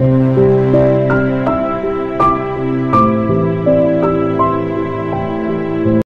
Música